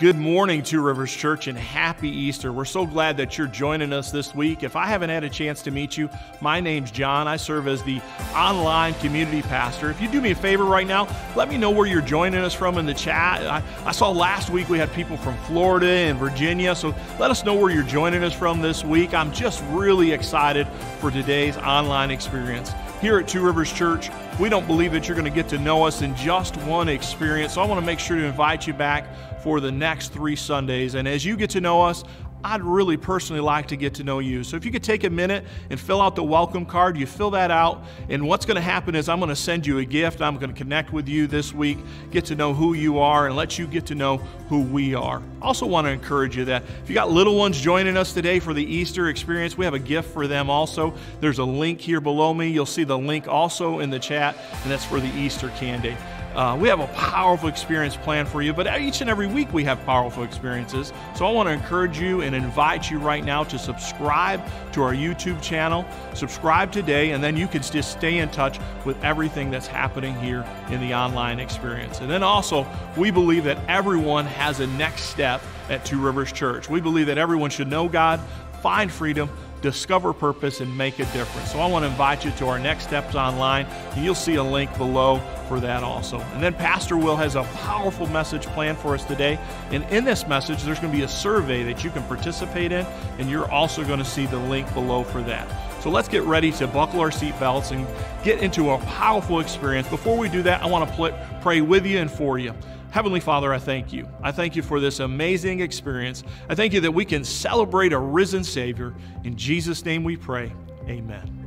Good morning, Two Rivers Church, and happy Easter. We're so glad that you're joining us this week. If I haven't had a chance to meet you, my name's John. I serve as the online community pastor. If you do me a favor right now, let me know where you're joining us from in the chat. I, I saw last week we had people from Florida and Virginia, so let us know where you're joining us from this week. I'm just really excited for today's online experience. Here at Two Rivers Church, we don't believe that you're going to get to know us in just one experience. So I want to make sure to invite you back for the next three Sundays. And as you get to know us, I'd really personally like to get to know you. So if you could take a minute and fill out the welcome card, you fill that out. And what's going to happen is I'm going to send you a gift. I'm going to connect with you this week, get to know who you are, and let you get to know who we are. Also, want to encourage you that if you got little ones joining us today for the Easter experience, we have a gift for them also. There's a link here below me. You'll see the link also in the chat, and that's for the Easter candy. Uh, we have a powerful experience planned for you, but each and every week we have powerful experiences. So I want to encourage you and invite you right now to subscribe to our YouTube channel. Subscribe today, and then you can just stay in touch with everything that's happening here in the online experience. And then also, we believe that everyone has a next step at Two Rivers Church. We believe that everyone should know God, find freedom, discover purpose, and make a difference. So I want to invite you to our next steps online, you'll see a link below for that also. And then Pastor Will has a powerful message planned for us today. And in this message, there's going to be a survey that you can participate in, and you're also going to see the link below for that. So let's get ready to buckle our seatbelts and get into a powerful experience. Before we do that, I want to pray with you and for you. Heavenly Father, I thank you. I thank you for this amazing experience. I thank you that we can celebrate a risen Savior. In Jesus' name we pray. Amen.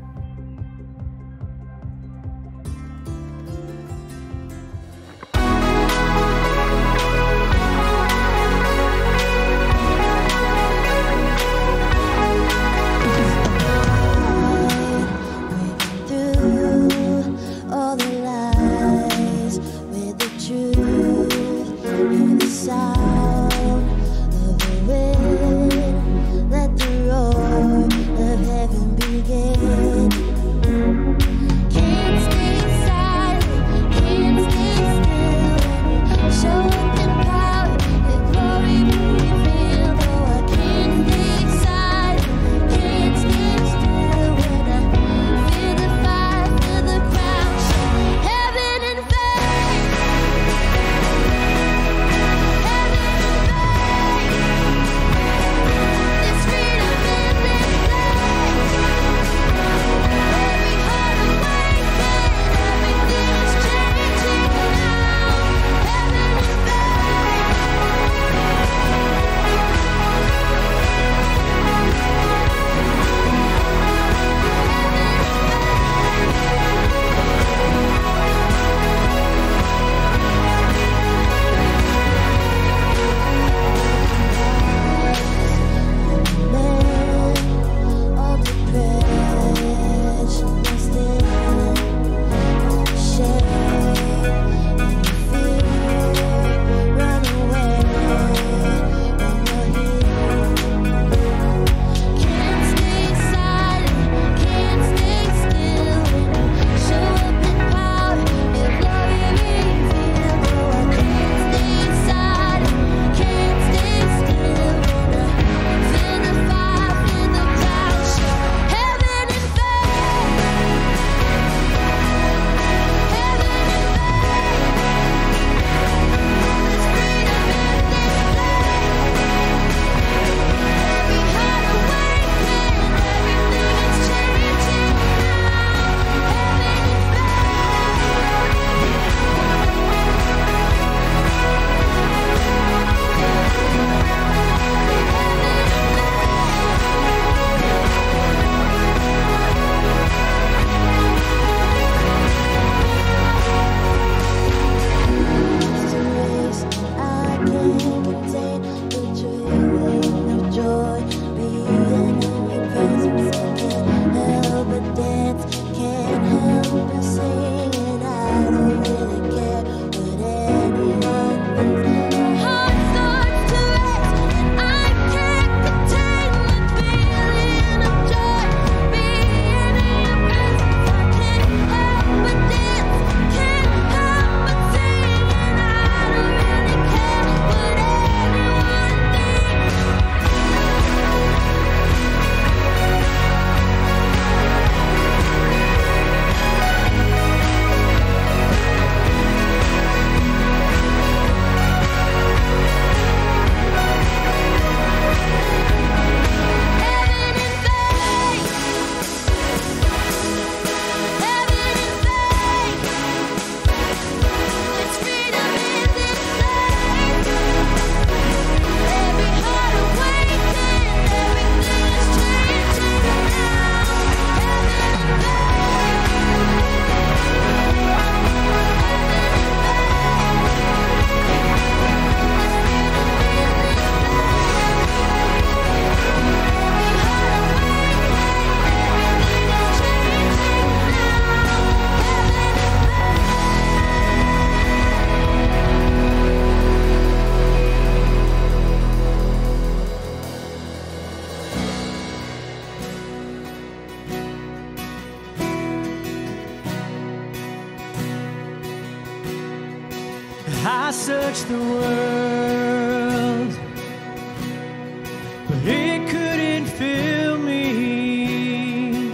but it couldn't fill me.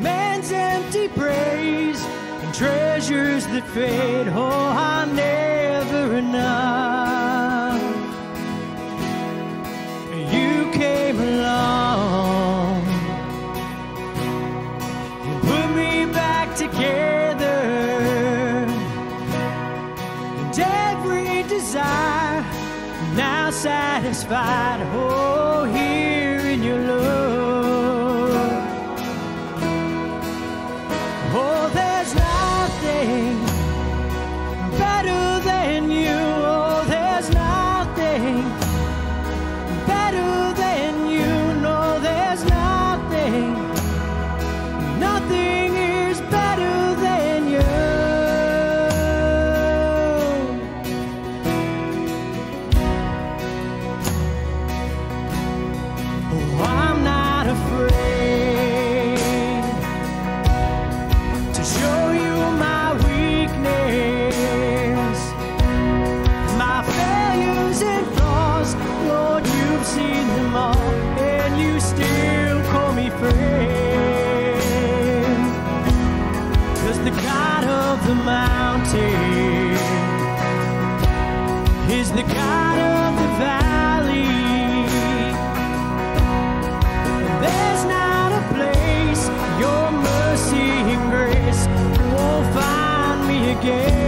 Man's empty praise and treasures that fade, oh, are never enough. satisfied. Oh, again.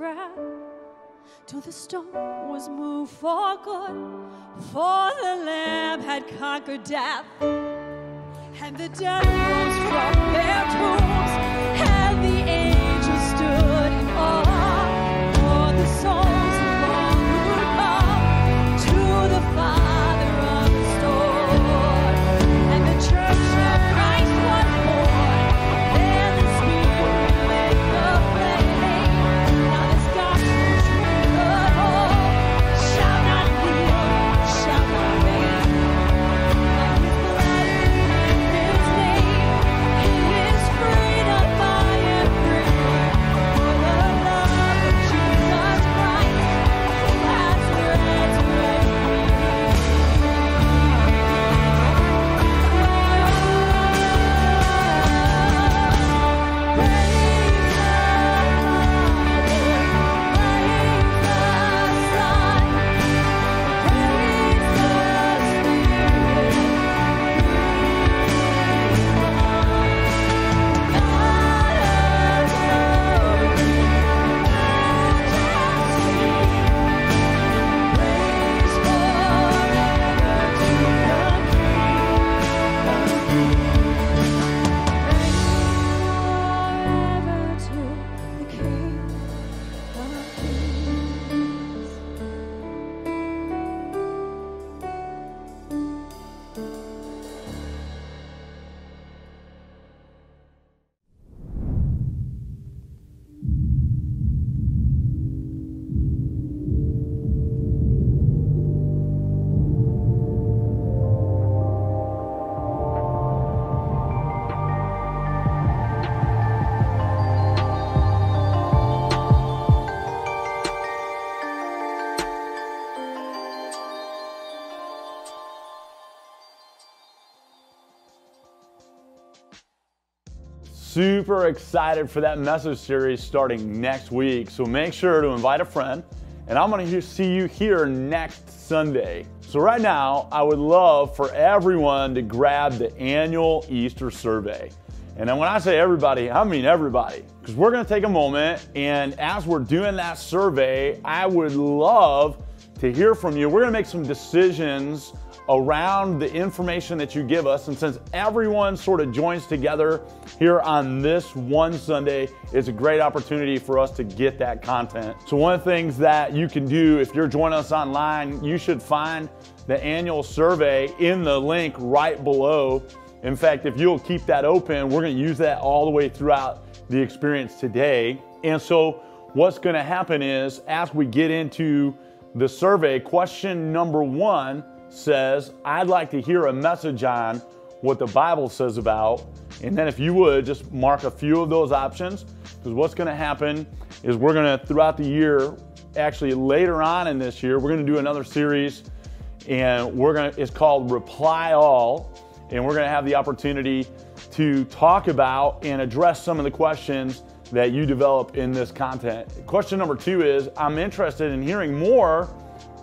breath till the stone was moved for good. For the Lamb had conquered death, and the dead rose from their tombs. super excited for that message series starting next week. So make sure to invite a friend, and I'm going to see you here next Sunday. So, right now, I would love for everyone to grab the annual Easter survey. And when I say everybody, I mean everybody. Because we're going to take a moment, and as we're doing that survey, I would love to hear from you. We're going to make some decisions around the information that you give us. And since everyone sort of joins together here on this one Sunday, it's a great opportunity for us to get that content. So, one of the things that you can do if you're joining us online, you should find the annual survey in the link right below. In fact, if you'll keep that open, we're going to use that all the way throughout the experience today. And so, what's going to happen is as we get into the survey, question number one says, I'd like to hear a message on what the Bible says about. And then, if you would, just mark a few of those options. Because what's going to happen is we're going to, throughout the year, actually later on in this year, we're going to do another series. And we're going to, it's called Reply All. And we're going to have the opportunity to talk about and address some of the questions that you develop in this content. Question number two is I'm interested in hearing more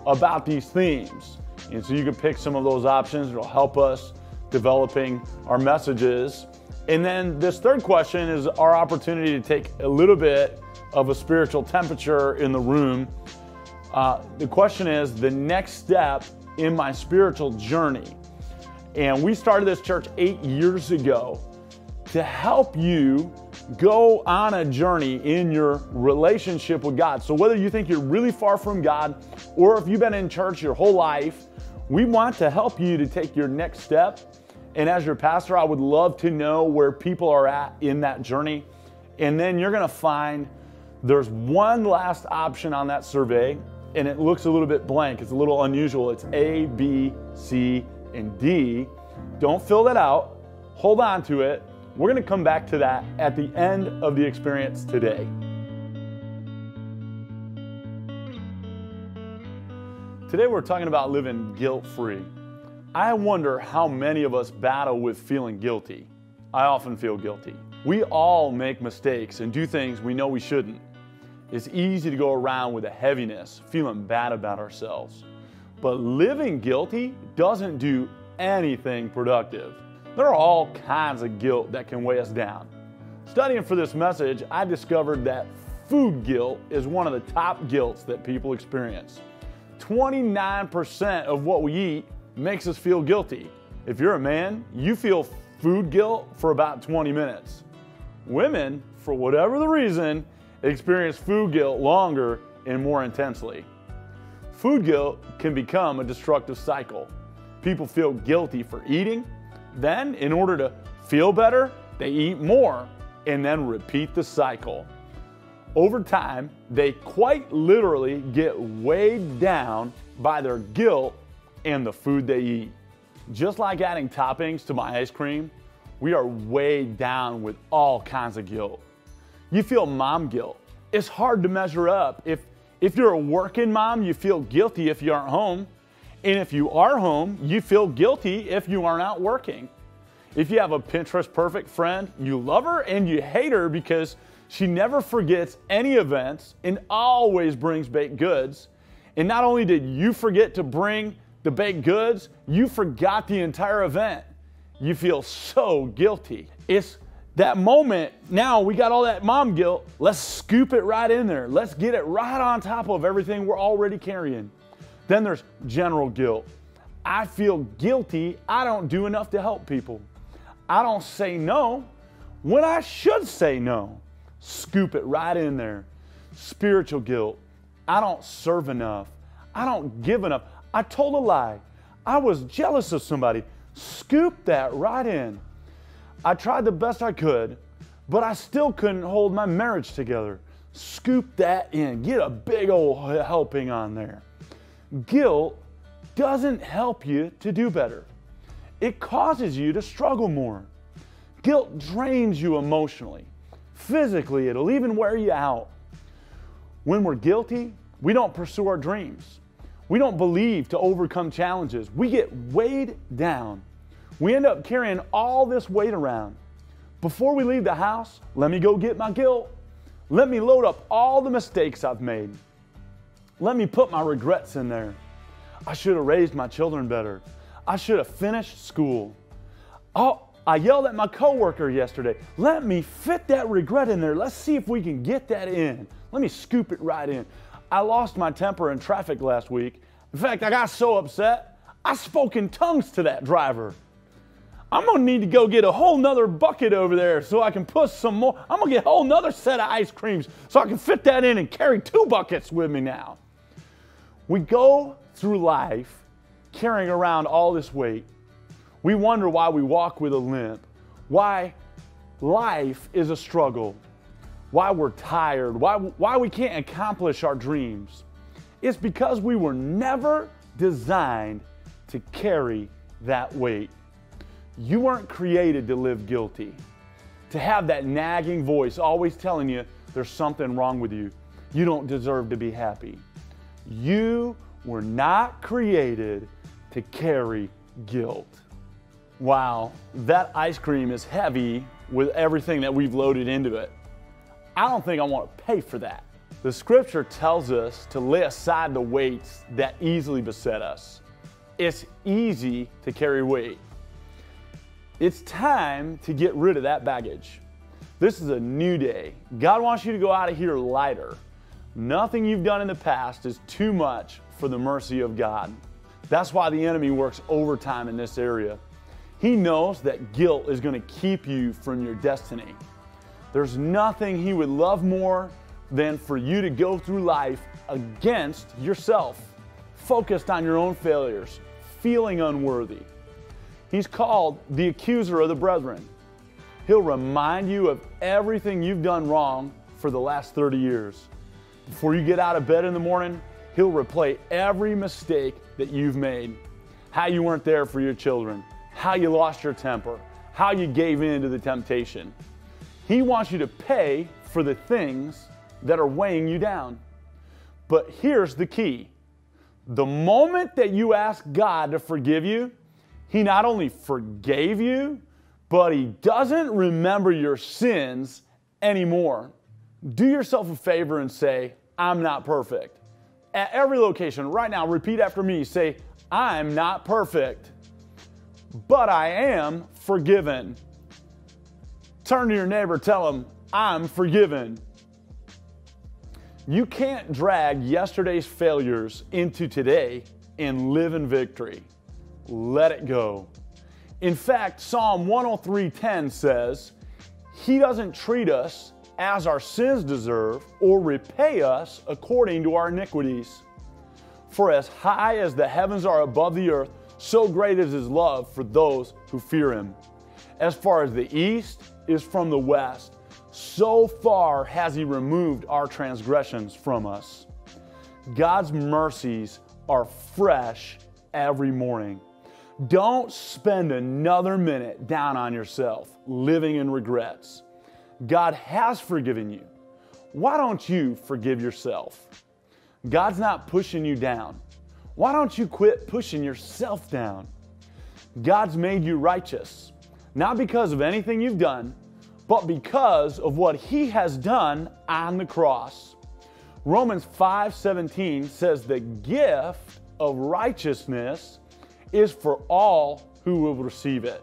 about these themes. And so you can pick some of those options. It'll help us developing our messages. And then this third question is our opportunity to take a little bit of a spiritual temperature in the room. Uh, the question is the next step in my spiritual journey. And we started this church eight years ago to help you go on a journey in your relationship with God. So, whether you think you're really far from God or if you've been in church your whole life, we want to help you to take your next step. And as your pastor, I would love to know where people are at in that journey. And then you're going to find there's one last option on that survey, and it looks a little bit blank. It's a little unusual. It's A, B, C, and D. Don't fill that out. Hold on to it we're going to come back to that at the end of the experience today. Today we're talking about living guilt free. I wonder how many of us battle with feeling guilty. I often feel guilty. We all make mistakes and do things we know we shouldn't. It's easy to go around with a heaviness, feeling bad about ourselves. But living guilty doesn't do anything productive. There are all kinds of guilt that can weigh us down. Studying for this message, I discovered that food guilt is one of the top guilts that people experience. 29% of what we eat makes us feel guilty. If you're a man, you feel food guilt for about 20 minutes. Women, for whatever the reason, experience food guilt longer and more intensely. Food guilt can become a destructive cycle. People feel guilty for eating, then, in order to feel better, they eat more and then repeat the cycle. Over time, they quite literally get weighed down by their guilt and the food they eat. Just like adding toppings to my ice cream, we are weighed down with all kinds of guilt. You feel mom guilt. It's hard to measure up. If, if you're a working mom, you feel guilty if you aren't home. And if you are home, you feel guilty if you aren't out working. If you have a Pinterest perfect friend, you love her and you hate her because she never forgets any events and always brings baked goods. And not only did you forget to bring the baked goods, you forgot the entire event. You feel so guilty. It's that moment, now we got all that mom guilt. Let's scoop it right in there. Let's get it right on top of everything we're already carrying. Then there's general guilt. I feel guilty. I don't do enough to help people. I don't say no when I should say no. Scoop it right in there. Spiritual guilt. I don't serve enough. I don't give enough. I told a lie. I was jealous of somebody. Scoop that right in. I tried the best I could, but I still couldn't hold my marriage together. Scoop that in. Get a big old helping on there. Guilt doesn't help you to do better. It causes you to struggle more. Guilt drains you emotionally. Physically, it'll even wear you out. When we're guilty, we don't pursue our dreams. We don't believe to overcome challenges. We get weighed down. We end up carrying all this weight around. Before we leave the house, let me go get my guilt. Let me load up all the mistakes I've made. Let me put my regrets in there. I should have raised my children better. I should have finished school. Oh, I yelled at my coworker yesterday. Let me fit that regret in there. Let's see if we can get that in. Let me scoop it right in. I lost my temper in traffic last week. In fact, I got so upset, I spoke in tongues to that driver. I'm gonna need to go get a whole nother bucket over there so I can put some more. I'm gonna get a whole nother set of ice creams so I can fit that in and carry two buckets with me now. We go through life carrying around all this weight. We wonder why we walk with a limp, why life is a struggle, why we're tired, why, why we can't accomplish our dreams. It's because we were never designed to carry that weight. You weren't created to live guilty, to have that nagging voice always telling you there's something wrong with you. You don't deserve to be happy. You were not created to carry guilt. Wow, that ice cream is heavy with everything that we've loaded into it. I don't think I want to pay for that. The scripture tells us to lay aside the weights that easily beset us. It's easy to carry weight. It's time to get rid of that baggage. This is a new day. God wants you to go out of here lighter. Nothing you've done in the past is too much for the mercy of God. That's why the enemy works overtime in this area. He knows that guilt is going to keep you from your destiny. There's nothing he would love more than for you to go through life against yourself, focused on your own failures, feeling unworthy. He's called the accuser of the brethren. He'll remind you of everything you've done wrong for the last 30 years. Before you get out of bed in the morning, he'll replay every mistake that you've made. How you weren't there for your children, how you lost your temper, how you gave in to the temptation. He wants you to pay for the things that are weighing you down. But here's the key the moment that you ask God to forgive you, he not only forgave you, but He doesn't remember your sins anymore. Do yourself a favor and say, I'm not perfect. At every location, right now, repeat after me say, I'm not perfect, but I am forgiven. Turn to your neighbor, tell him, I'm forgiven. You can't drag yesterday's failures into today and live in victory let it go. In fact, Psalm 103:10 says, He doesn't treat us as our sins deserve or repay us according to our iniquities. For as high as the heavens are above the earth, so great is his love for those who fear him. As far as the east is from the west, so far has he removed our transgressions from us. God's mercies are fresh every morning. Don't spend another minute down on yourself, living in regrets. God has forgiven you. Why don't you forgive yourself? God's not pushing you down. Why don't you quit pushing yourself down? God's made you righteous, not because of anything you've done, but because of what He has done on the cross. Romans 5:17 says the gift of righteousness is for all who will receive it.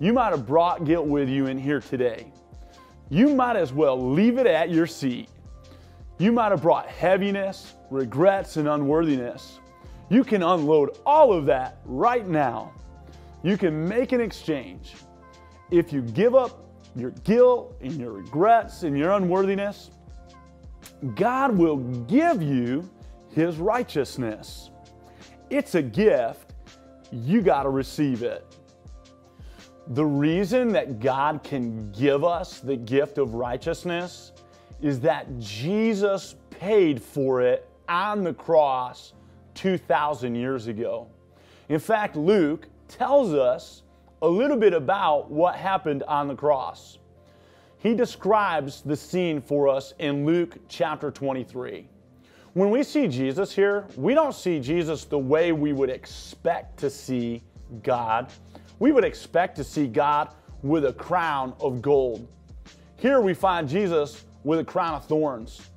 You might have brought guilt with you in here today. You might as well leave it at your seat. You might have brought heaviness, regrets, and unworthiness. You can unload all of that right now. You can make an exchange. If you give up your guilt and your regrets and your unworthiness, God will give you His righteousness. It's a gift you got to receive it. The reason that God can give us the gift of righteousness is that Jesus paid for it on the cross 2,000 years ago. In fact, Luke tells us a little bit about what happened on the cross. He describes the scene for us in Luke chapter 23. When we see Jesus here, we don't see Jesus the way we would expect to see God. We would expect to see God with a crown of gold. Here we find Jesus with a crown of thorns.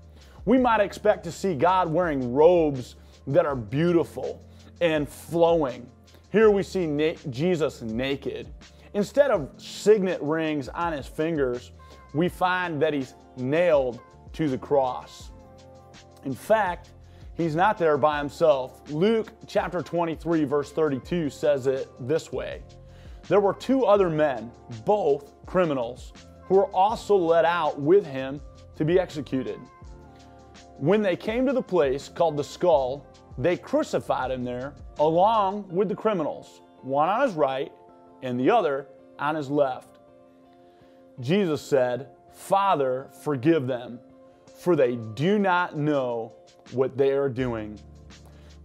We might expect to see God wearing robes that are beautiful and flowing. Here we see na- Jesus naked. Instead of signet rings on his fingers, we find that he's nailed to the cross. In fact, he's not there by himself. Luke chapter 23, verse 32 says it this way There were two other men, both criminals, who were also let out with him to be executed. When they came to the place called the skull, they crucified him there along with the criminals, one on his right and the other on his left. Jesus said, Father, forgive them, for they do not know what they are doing.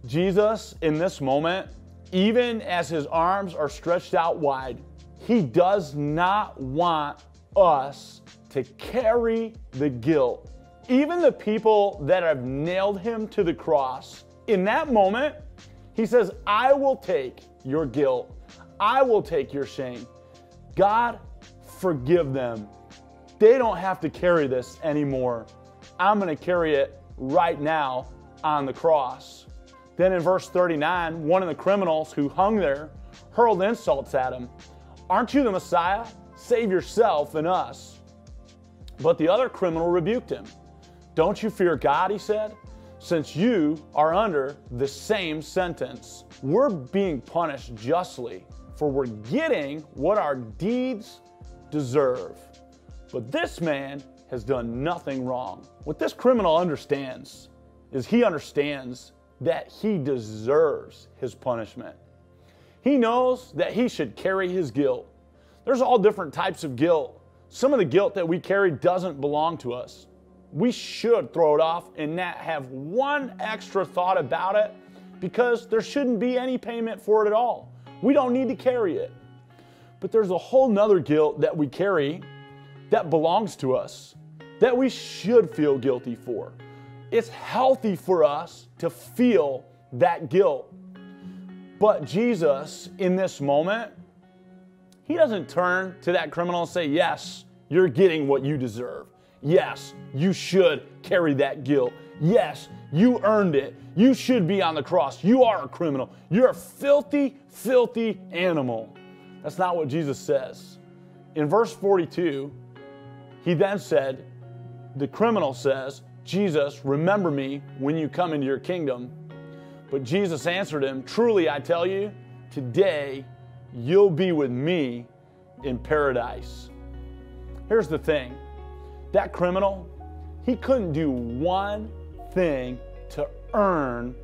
Jesus, in this moment, even as his arms are stretched out wide, he does not want us to carry the guilt. Even the people that have nailed him to the cross, in that moment, he says, I will take your guilt. I will take your shame. God, forgive them. They don't have to carry this anymore. I'm going to carry it right now on the cross. Then in verse 39, one of the criminals who hung there hurled insults at him. Aren't you the Messiah? Save yourself and us. But the other criminal rebuked him. Don't you fear God, he said, since you are under the same sentence. We're being punished justly, for we're getting what our deeds deserve. But this man has done nothing wrong. What this criminal understands is he understands that he deserves his punishment. He knows that he should carry his guilt. There's all different types of guilt. Some of the guilt that we carry doesn't belong to us. We should throw it off and not have one extra thought about it because there shouldn't be any payment for it at all. We don't need to carry it. But there's a whole nother guilt that we carry that belongs to us that we should feel guilty for. It's healthy for us to feel that guilt. But Jesus, in this moment, he doesn't turn to that criminal and say, Yes, you're getting what you deserve. Yes, you should carry that guilt. Yes, you earned it. You should be on the cross. You are a criminal. You're a filthy, filthy animal. That's not what Jesus says. In verse 42, he then said, The criminal says, Jesus, remember me when you come into your kingdom. But Jesus answered him, Truly I tell you, today you'll be with me in paradise. Here's the thing that criminal, he couldn't do one thing to earn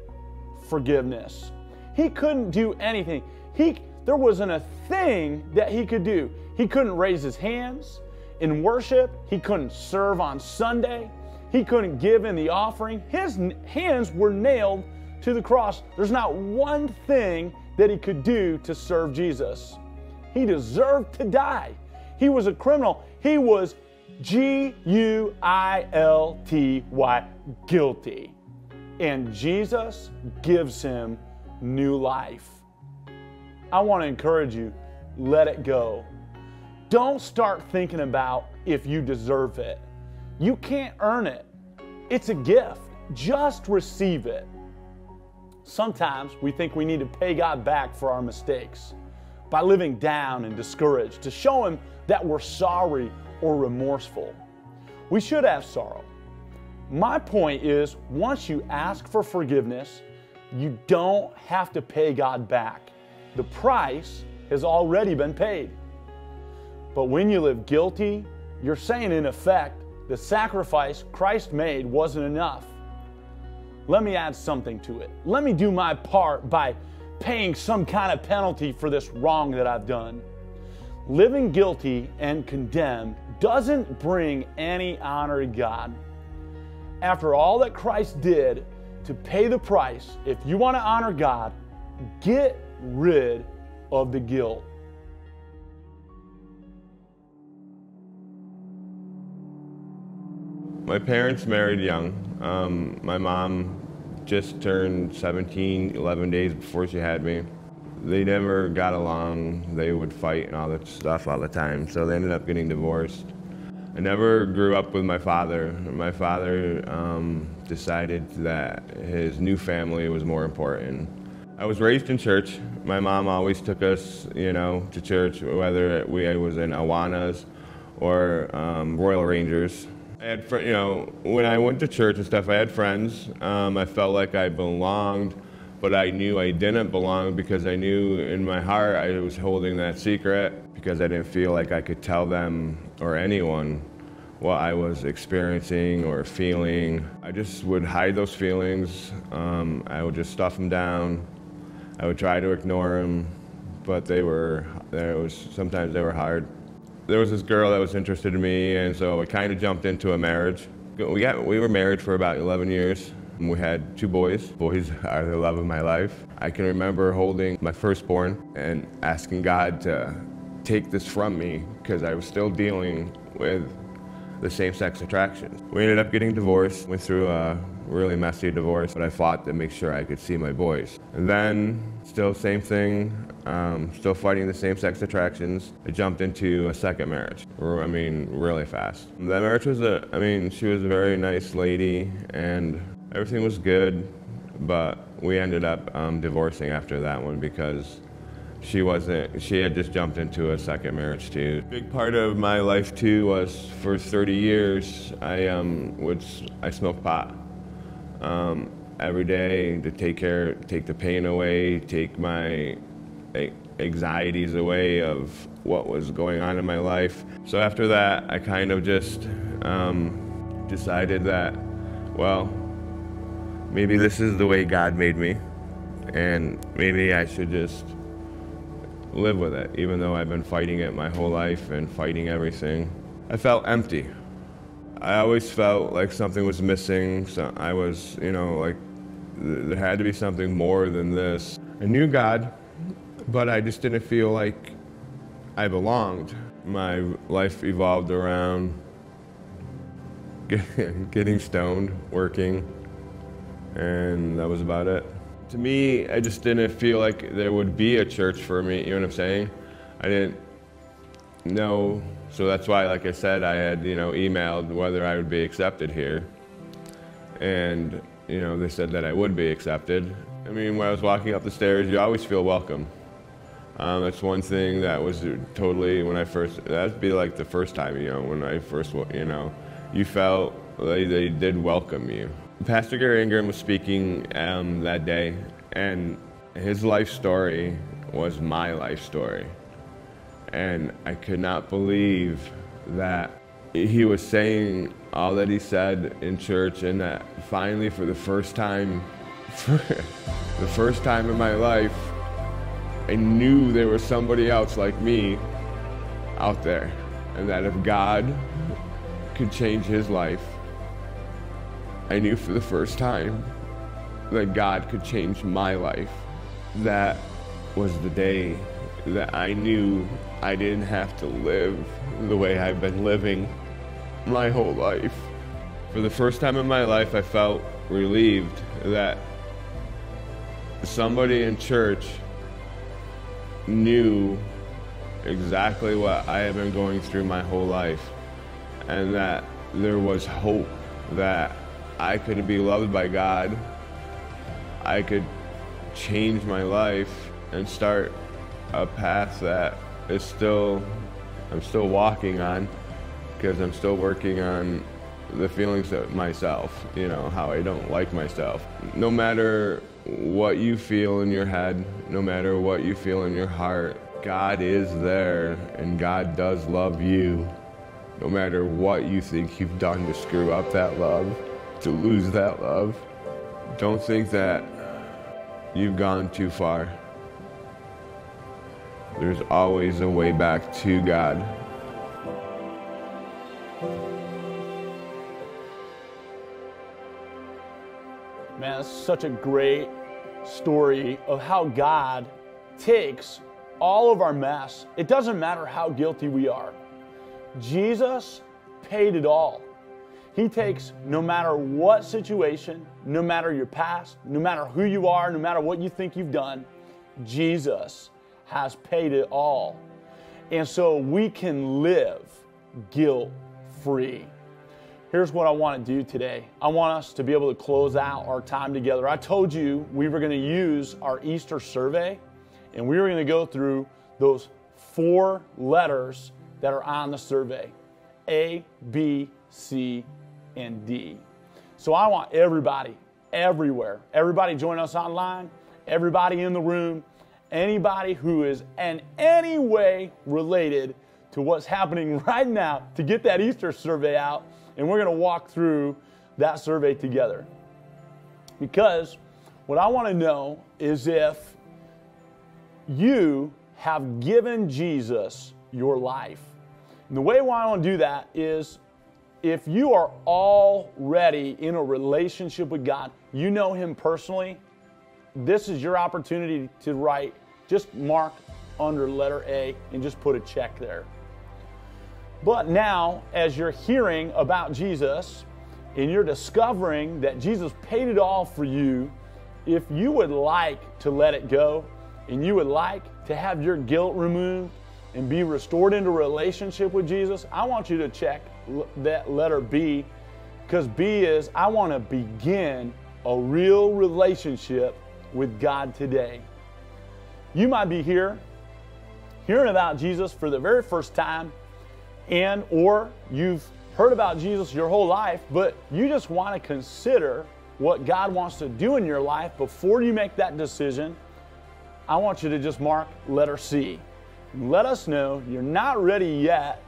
forgiveness. He couldn't do anything. He, there wasn't a thing that he could do. He couldn't raise his hands in worship, he couldn't serve on Sunday. He couldn't give in the offering. His hands were nailed to the cross. There's not one thing that he could do to serve Jesus. He deserved to die. He was a criminal. He was G U I L T Y, guilty. And Jesus gives him new life. I want to encourage you let it go. Don't start thinking about if you deserve it. You can't earn it. It's a gift. Just receive it. Sometimes we think we need to pay God back for our mistakes by living down and discouraged to show Him that we're sorry or remorseful. We should have sorrow. My point is, once you ask for forgiveness, you don't have to pay God back. The price has already been paid. But when you live guilty, you're saying, in effect, the sacrifice Christ made wasn't enough. Let me add something to it. Let me do my part by paying some kind of penalty for this wrong that I've done. Living guilty and condemned doesn't bring any honor to God. After all that Christ did to pay the price, if you want to honor God, get rid of the guilt. My parents married young. Um, my mom just turned 17, 11 days before she had me. They never got along. They would fight and all that stuff all the time, so they ended up getting divorced. I never grew up with my father. My father um, decided that his new family was more important. I was raised in church. My mom always took us, you know, to church, whether we was in Awanas or um, Royal Rangers. I had, you know, when I went to church and stuff, I had friends. Um, I felt like I belonged, but I knew I didn't belong because I knew in my heart I was holding that secret because I didn't feel like I could tell them or anyone what I was experiencing or feeling. I just would hide those feelings. Um, I would just stuff them down. I would try to ignore them, but they were, there was, sometimes they were hard there was this girl that was interested in me, and so I kind of jumped into a marriage. We got we were married for about 11 years. We had two boys. Boys are the love of my life. I can remember holding my firstborn and asking God to take this from me because I was still dealing with the same-sex attraction. We ended up getting divorced. Went through a really messy divorce, but I fought to make sure I could see my boys. And then, still same thing, um, still fighting the same-sex attractions. I jumped into a second marriage. I mean, really fast. That marriage was a, I mean, she was a very nice lady, and everything was good, but we ended up um, divorcing after that one because she wasn't she had just jumped into a second marriage too A big part of my life too was for 30 years i um would i smoked pot um, every day to take care, take the pain away, take my anxieties away of what was going on in my life. So after that, I kind of just um, decided that, well, maybe this is the way God made me, and maybe I should just live with it, even though I've been fighting it my whole life and fighting everything. I felt empty. I always felt like something was missing. So I was, you know, like there had to be something more than this. I knew God, but I just didn't feel like I belonged. My life evolved around getting stoned, working, and that was about it. To me, I just didn't feel like there would be a church for me, you know what I'm saying? I didn't know so that's why, like I said, I had, you know, emailed whether I would be accepted here. And, you know, they said that I would be accepted. I mean, when I was walking up the stairs, you always feel welcome. Um, that's one thing that was totally, when I first, that'd be like the first time, you know, when I first, you know, you felt they, they did welcome you. Pastor Gary Ingram was speaking um, that day, and his life story was my life story. And I could not believe that he was saying all that he said in church and that finally for the first time, for the first time in my life, I knew there was somebody else like me out there. And that if God could change his life, I knew for the first time that God could change my life. That was the day that I knew I didn't have to live the way I've been living my whole life. For the first time in my life, I felt relieved that somebody in church knew exactly what I had been going through my whole life and that there was hope that I could be loved by God. I could change my life and start a path that is still, I'm still walking on because I'm still working on the feelings of myself, you know, how I don't like myself. No matter what you feel in your head, no matter what you feel in your heart, God is there and God does love you. No matter what you think you've done to screw up that love, to lose that love, don't think that you've gone too far. There's always a way back to God. Man, that's such a great story of how God takes all of our mess. It doesn't matter how guilty we are. Jesus paid it all. He takes no matter what situation, no matter your past, no matter who you are, no matter what you think you've done, Jesus has paid it all. And so we can live guilt free. Here's what I want to do today. I want us to be able to close out our time together. I told you we were going to use our Easter survey and we were going to go through those four letters that are on the survey. A, B, C, and D. So I want everybody, everywhere, everybody join us online, everybody in the room, anybody who is in any way related to what's happening right now to get that Easter survey out. And we're going to walk through that survey together. Because what I want to know is if you have given Jesus your life. And the way why I want to do that is if you are already in a relationship with God, you know Him personally, this is your opportunity to write, just mark under letter A and just put a check there. But now, as you're hearing about Jesus and you're discovering that Jesus paid it all for you, if you would like to let it go and you would like to have your guilt removed and be restored into relationship with Jesus, I want you to check that letter B because B is I want to begin a real relationship with God today. You might be here hearing about Jesus for the very first time and or you've heard about Jesus your whole life, but you just want to consider what God wants to do in your life before you make that decision, I want you to just mark letter C. Let us know you're not ready yet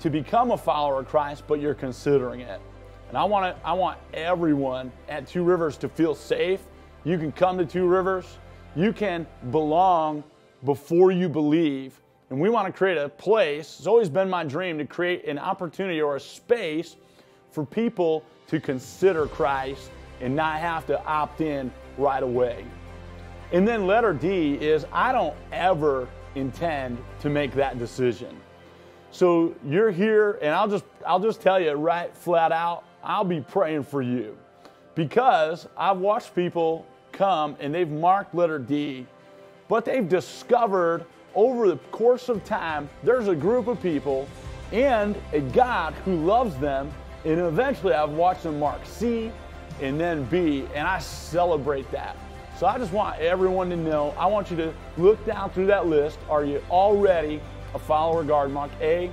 to become a follower of Christ, but you're considering it. And I want to, I want everyone at Two Rivers to feel safe. You can come to Two Rivers. You can belong before you believe. And we want to create a place. It's always been my dream to create an opportunity or a space for people to consider Christ and not have to opt in right away. And then letter D is I don't ever intend to make that decision. So you're here and I'll just I'll just tell you right flat out, I'll be praying for you. Because I've watched people come and they've marked letter D, but they've discovered over the course of time, there's a group of people and a God who loves them. And eventually I've watched them mark C and then B, and I celebrate that. So I just want everyone to know, I want you to look down through that list. Are you already a follower guard Mark A.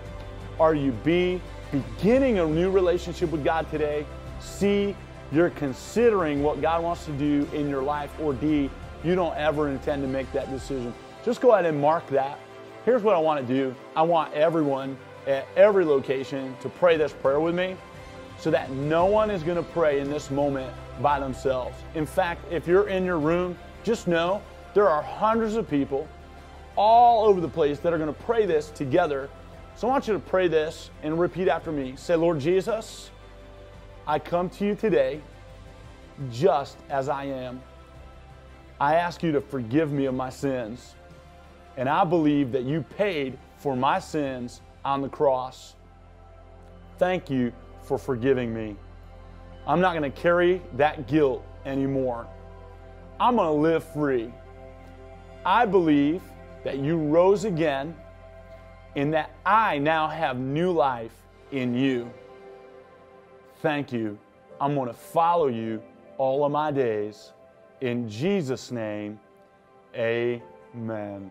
Are you B, beginning a new relationship with God today? C, you're considering what God wants to do in your life. Or D, you don't ever intend to make that decision just go ahead and mark that. Here's what I want to do I want everyone at every location to pray this prayer with me so that no one is going to pray in this moment by themselves. In fact, if you're in your room, just know there are hundreds of people all over the place that are going to pray this together. So I want you to pray this and repeat after me. Say, Lord Jesus, I come to you today just as I am. I ask you to forgive me of my sins. And I believe that you paid for my sins on the cross. Thank you for forgiving me. I'm not going to carry that guilt anymore. I'm going to live free. I believe that you rose again and that I now have new life in you. Thank you. I'm going to follow you all of my days. In Jesus' name, amen.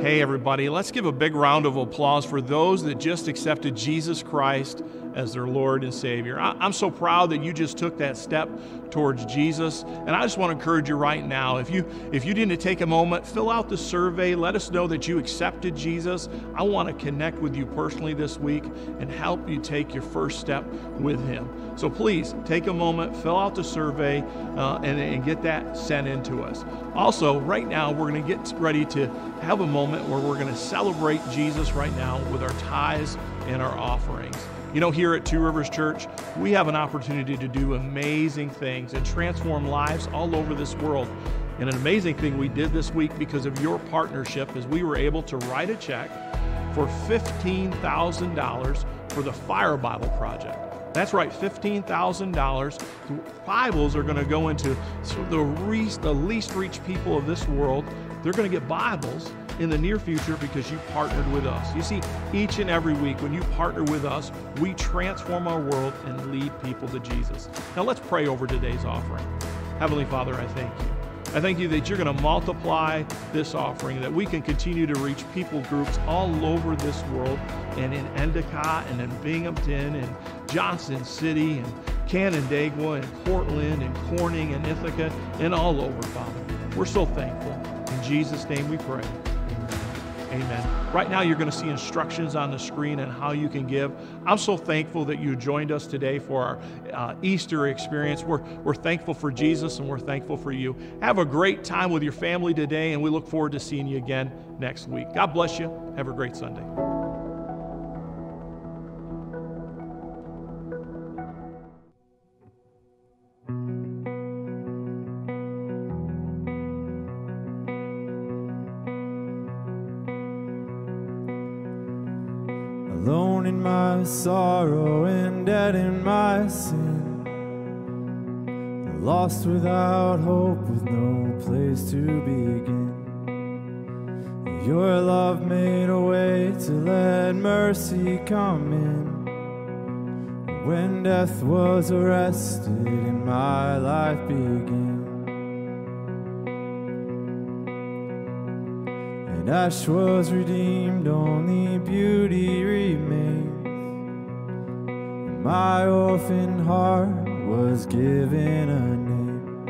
Hey, everybody, let's give a big round of applause for those that just accepted Jesus Christ as their Lord and Savior. I'm so proud that you just took that step towards Jesus. And I just want to encourage you right now if you if you didn't take a moment, fill out the survey, let us know that you accepted Jesus. I want to connect with you personally this week and help you take your first step with Him. So please take a moment, fill out the survey, uh, and, and get that sent in to us. Also, right now, we're going to get ready to have a moment where we're going to celebrate Jesus right now with our tithes and our offerings. You know, here at Two Rivers Church, we have an opportunity to do amazing things and transform lives all over this world. And an amazing thing we did this week because of your partnership is we were able to write a check for $15,000 for the Fire Bible Project. That's right, $15,000. Bibles are going to go into the least, the least reached people of this world. They're going to get Bibles in the near future because you partnered with us. You see, each and every week when you partner with us, we transform our world and lead people to Jesus. Now let's pray over today's offering. Heavenly Father, I thank you. I thank you that you're going to multiply this offering, that we can continue to reach people groups all over this world and in Endicott and in Binghamton and Johnson City and Canandaigua and Cortland and Corning and Ithaca and all over, Father. We're so thankful. In Jesus' name we pray. Amen. Right now, you're going to see instructions on the screen on how you can give. I'm so thankful that you joined us today for our uh, Easter experience. We're, we're thankful for Jesus and we're thankful for you. Have a great time with your family today, and we look forward to seeing you again next week. God bless you. Have a great Sunday. Sorrow and dead in my sin. Lost without hope with no place to begin. Your love made a way to let mercy come in. When death was arrested and my life began. And ash was redeemed, only beauty remains. My orphan heart was given a name.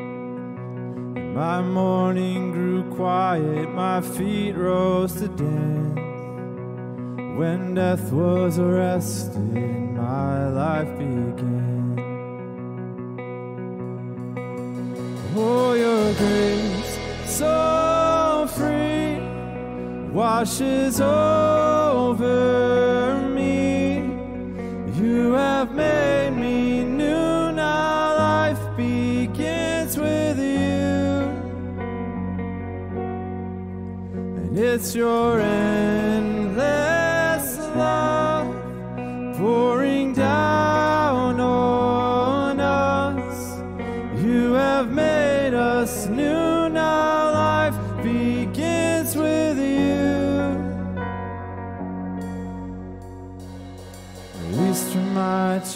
And my mourning grew quiet, my feet rose to dance. When death was arrested my life began. Oh, your grace, so free washes over have made me new. Now life begins with you. And it's your endless love pouring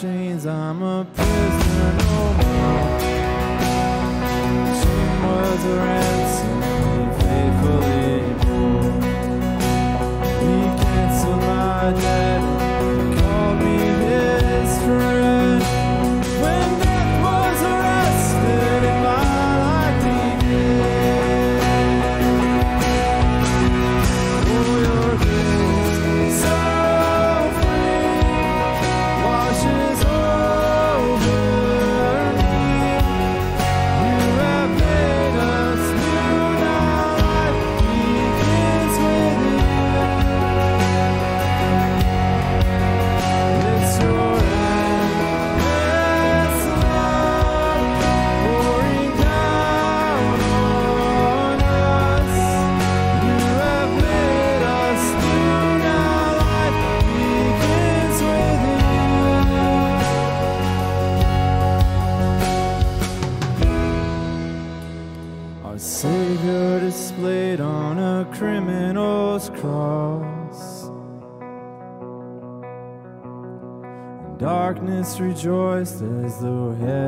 chains, I'm a prisoner no more. Sin was a rejoiced as though heaven